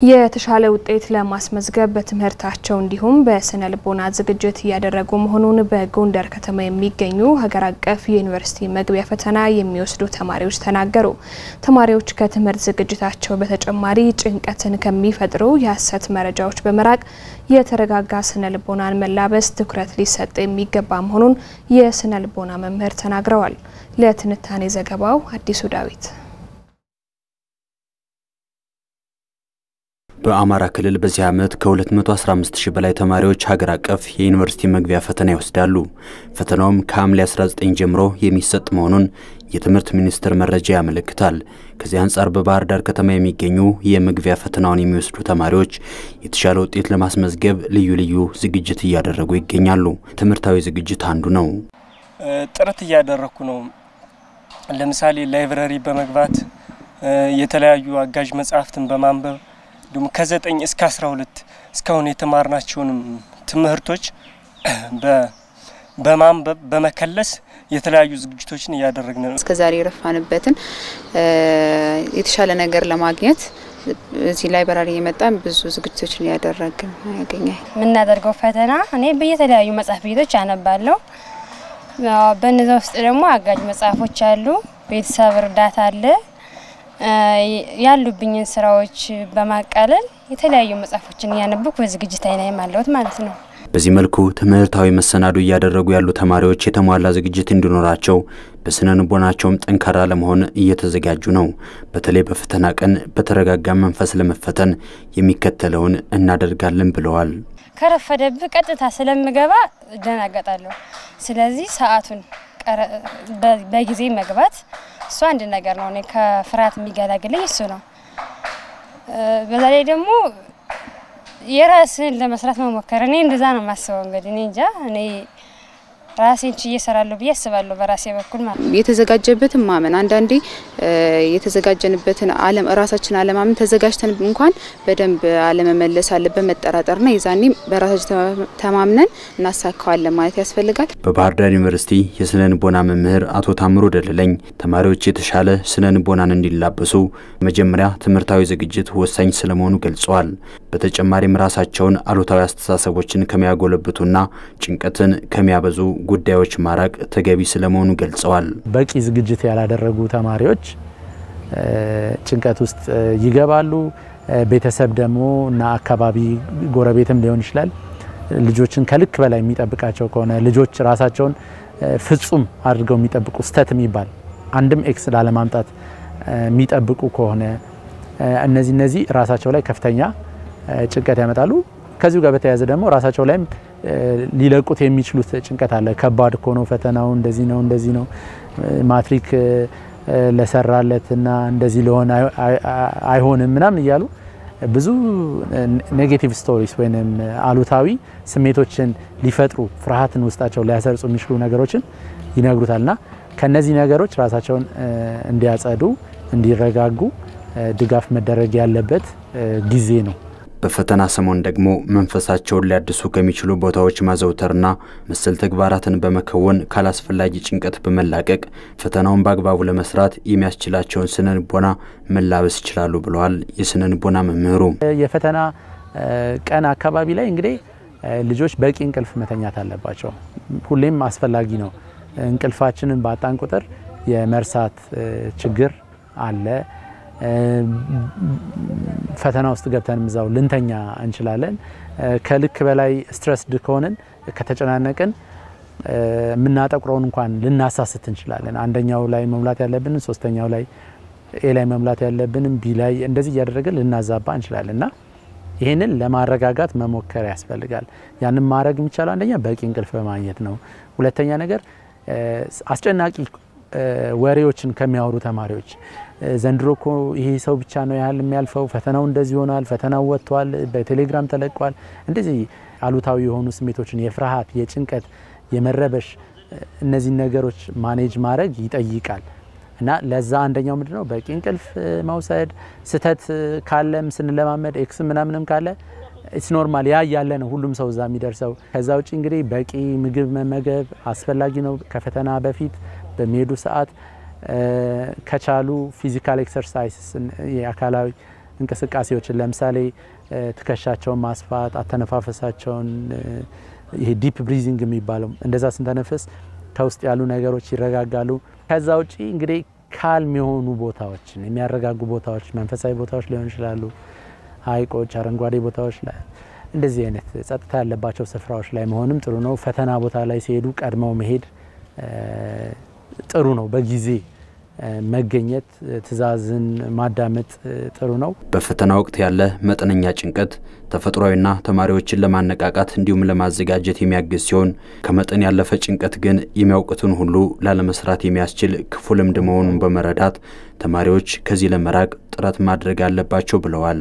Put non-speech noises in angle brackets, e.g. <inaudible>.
የተሻለ ውጤት ለማስመዝገብ በትምህርታቸው እንዲሁም በስነ ልቦና ዝግጅት እያደረጉ መሆኑን በጎንደር ከተማ የሚገኙ ሀገር አቀፍ የዩኒቨርሲቲ መግቢያ ፈተና የሚወስዱ ተማሪዎች ተናገሩ። ተማሪዎች ከትምህርት ዝግጅታቸው በተጨማሪ ጭንቀትን ከሚፈጥሩ የሐሰት መረጃዎች በመራቅ የተረጋጋ ስነ ልቦናን መላበስ ትኩረት ሊሰጥ የሚገባ መሆኑን የስነ ልቦና መምህር ተናግረዋል። ለትንታኔ ዘገባው አዲሱ ዳዊት በአማራ ክልል በዚህ ዓመት ከ215 ሺህ በላይ ተማሪዎች ሀገር አቀፍ የዩኒቨርሲቲ መግቢያ ፈተና ይወስዳሉ። ፈተናውም ከሐምሌ 19 ጀምሮ የሚሰጥ መሆኑን የትምህርት ሚኒስቴር መረጃ ያመለክታል። ከዚህ አንጻር በባህር ዳር ከተማ የሚገኙ የመግቢያ ፈተናውን የሚወስዱ ተማሪዎች የተሻለ ውጤት ለማስመዝገብ ልዩ ልዩ ዝግጅት እያደረጉ ይገኛሉ። ትምህርታዊ ዝግጅት አንዱ ነው። ጥረት እያደረግኩ ነው። ለምሳሌ ላይብረሪ በመግባት የተለያዩ አጋዥ መጽሐፍትን በማንበብ እንዲሁም ከዘጠኝ እስከ አስራ ሁለት እስካሁን የተማርናቸውንም ትምህርቶች <clears throat> በማንበብ በመከለስ የተለያዩ ዝግጅቶችን እያደረግን ነው። እስከዛሬ የረፋንበትን የተሻለ ነገር ለማግኘት እዚህ ላይብራሪ የመጣን ብዙ ዝግጅቶችን እያደረግን ያገኛል። የምናደርገው ፈተና እኔ በየተለያዩ መጽሐፍ ቤቶች አነባለሁ። በነዛ ውስጥ ደግሞ አጋዥ መጽሐፎች አሉ፣ ቤተሰብ እርዳታ አለ ያሉብኝን ስራዎች በማቃለል የተለያዩ መጽሐፎችን እያነበብኩ በዝግጅት ላይ አለሁት ማለት ነው። በዚህ መልኩ ትምህርታዊ መሰናዶ እያደረጉ ያሉ ተማሪዎች የተሟላ ዝግጅት እንዲኖራቸው በስነ ልቦናቸውም ጠንካራ ለመሆን እየተዘጋጁ ነው። በተለይ በፈተና ቀን በተረጋጋ መንፈስ ለመፈተን የሚከተለውን እናደርጋለን ብለዋል። ከረፈደብህ ቀጥታ ስለምገባ እደናገጣለሁ። ስለዚህ ሰዓቱን በጊዜ መግባት እሱ አንድ ነገር ነው። እኔ ከፍርሃት የሚገላግለኝ እሱ ነው። በዛ ላይ ደግሞ የራስን ለመስራት መሞከር እኔ እንደዛ ነው የማስበው። እንግዲህ እኔ እንጃ እኔ ራሴን ችዬ እሰራለሁ ብዬ አስባለሁ በራሴ በኩል ማለት ነው። የተዘጋጀበትን ማመን አንዳንዴ የተዘጋጀንበትን አለም ራሳችን አለማመን ተዘጋጅተን እንኳን በደንብ አለመመለስ አለበት መጠራጠርና የዛኔም በራሳችን ተማምነን እናሳካዋለን ማለት ያስፈልጋል። በባህር ዳር ዩኒቨርሲቲ የስነ ልቦና መምህር አቶ ታምሮ ደለለኝ ተማሪዎች የተሻለ ስነ ልቦናን እንዲላበሱ መጀመሪያ ትምህርታዊ ዝግጅት ወሳኝ ስለመሆኑ ገልጸዋል። በተጨማሪም ራሳቸውን አሉታዊ አስተሳሰቦችን ከሚያጎለብቱና ጭንቀትን ከሚያበዙ ጉዳዮች ማራቅ ተገቢ ስለመሆኑ ገልጸዋል። በቂ ዝግጅት ያላደረጉ ተማሪዎች ጭንቀት ውስጥ ይገባሉ። ቤተሰብ ደግሞ እና አካባቢ ጎረቤትም ሊሆን ይችላል ልጆችን ከልክ በላይ የሚጠብቃቸው ከሆነ ልጆች ራሳቸውን ፍጹም አድርገው የሚጠብቁ ስህተት የሚባል አንድም X ላለማምጣት የሚጠብቁ ከሆነ እነዚህ እነዚህ ራሳቸው ላይ ከፍተኛ ጭንቀት ያመጣሉ። ከዚሁ ጋር በተያያዘ ደግሞ ራሳቸው ላይም ሊለቁት የሚችሉት ጭንቀት አለ። ከባድ እኮ ፈተናው፣ እንደዚህ ነው እንደዚህ ነው ማትሪክ ለሰራለትና እንደዚህ ለሆነ አይሆንም ምናምን እያሉ ብዙ negative stories ወይም አሉታዊ ስሜቶችን ሊፈጥሩ ፍርሃትን ውስጣቸው ሊያሰርጹ የሚችሉ ነገሮችን ይነግሩታልና ከነዚህ ነገሮች ራሳቸውን እንዲያጸዱ እንዲረጋጉ ድጋፍ መደረግ ያለበት ጊዜ ነው። በፈተና ሰሞን ደግሞ መንፈሳቸውን ሊያድሱ ከሚችሉ ቦታዎች ማዘውተርና መሰል ተግባራትን በመከወን ካላስፈላጊ ጭንቀት በመላቀቅ ፈተናውን በአግባቡ ለመስራት የሚያስችላቸውን ስነ ልቦና መላበስ ይችላሉ ብለዋል የስነ ልቦና መምህሩ። የፈተና ቀን አካባቢ ላይ እንግዲህ ልጆች በቂ እንቅልፍ መተኛት አለባቸው። ሁሌም አስፈላጊ ነው። እንቅልፋችንን ባጣን ቁጥር የመርሳት ችግር አለ። ፈተና ውስጥ ገብተን ምዛው ልንተኛ እንችላለን። ከልክ በላይ stressed ከሆንን ከተጨናነቅን የምናጠቁረውን እንኳን ልናሳስት እንችላለን። አንደኛው ላይ መሙላት ያለብንን ሶስተኛው ላይ A ላይ መሙላት ያለብንም B ላይ እንደዚህ እያደረገን ልናዛባ እንችላለን እና ይህንን ለማረጋጋት መሞከር ያስፈልጋል። ያንን ማድረግ የሚቻለው አንደኛ በቂ እንቅልፍ በማግኘት ነው። ሁለተኛ ነገር አስጨናቂ ወሬዎችን ከሚያወሩ ተማሪዎች ዘንድሮ እኮ ይሄ ሰው ብቻ ነው ያህል የሚያልፈው፣ ፈተናው እንደዚህ ሆኗል፣ ፈተናው ወጥቷል፣ በቴሌግራም ተለቋል። እንደዚህ አሉታዊ የሆኑ ስሜቶችን የፍርሃት፣ የጭንቀት፣ የመረበሽ እነዚህን ነገሮች manage ማድረግ ይጠይቃል እና ለዛ አንደኛው ምንድን ነው በቂ እንቅልፍ መውሰድ። ስህተት ካለም ስንለማመድ X ምናምንም ካለ it's normal ያ ያለ ነው ሁሉም ሰው እዛ የሚደርሰው። ከዛ ውጭ እንግዲህ በቂ ምግብ መመገብ አስፈላጊ ነው። ከፈተና በፊት በሚሄዱ ሰዓት ከቻሉ physical exercise የአካላዊ እንቅስቃሴዎችን ለምሳሌ ትከሻቸውን ማስፋት፣ አተነፋፈሳቸውን ይሄ deep breathing የሚባለው እንደዛ ስንተነፍስ ከውስጥ ያሉ ነገሮች ይረጋጋሉ። ከዛ ውጪ እንግዲህ calm የሆኑ ቦታዎችን የሚያረጋጉ ቦታዎች መንፈሳዊ ቦታዎች ሊሆን ይችላሉ፣ ሐይቆች፣ አረንጓዴ ቦታዎች እንደዚህ አይነት ጸጥታ ያለባቸው ስፍራዎች ላይ መሆንም ጥሩ ነው። ፈተና ቦታ ላይ ሲሄዱ ቀድመው መሄድ ጥሩ ነው። በጊዜ መገኘት፣ ትዕዛዝን ማዳመጥ ጥሩ ነው። በፈተና ወቅት ያለ መጠነኛ ጭንቀት ተፈጥሯዊና ተማሪዎችን ለማነቃቃት እንዲሁም ለማዘጋጀት የሚያግዝ ሲሆን ከመጠን ያለፈ ጭንቀት ግን የሚያውቁትን ሁሉ ላለመስራት የሚያስችል ክፉ ልምድ መሆኑን በመረዳት ተማሪዎች ከዚህ ለመራቅ ጥረት ማድረግ አለባቸው ብለዋል።